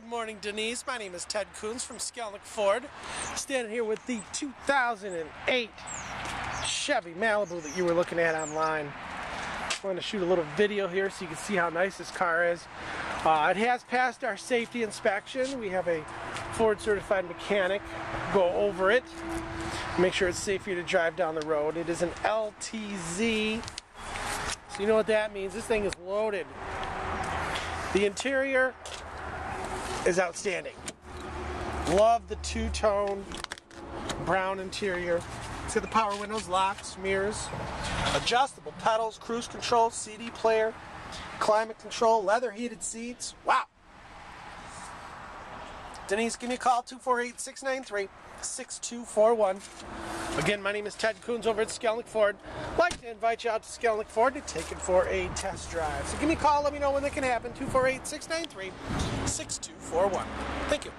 Good morning, Denise. My name is Ted Coons from Skalnek Ford. Standing here with the 2008 Chevy Malibu that you were looking at online. I'm going to shoot a little video here so you can see how nice this car is. Uh, it has passed our safety inspection. We have a Ford certified mechanic go over it, make sure it's safe for you to drive down the road. It is an LTZ, so you know what that means. This thing is loaded. The interior is outstanding. Love the two-tone brown interior. It's got the power windows, locks, mirrors, adjustable pedals, cruise control, CD player, climate control, leather heated seats. Wow. Denise, give me a call 248-693-6241. Again, my name is Ted Coons over at Skalnek Ford. I'd like to invite you out to Skalnek Ford to take it for a test drive. So give me a call, let me know when that can happen. 248-693-6241. Thank you.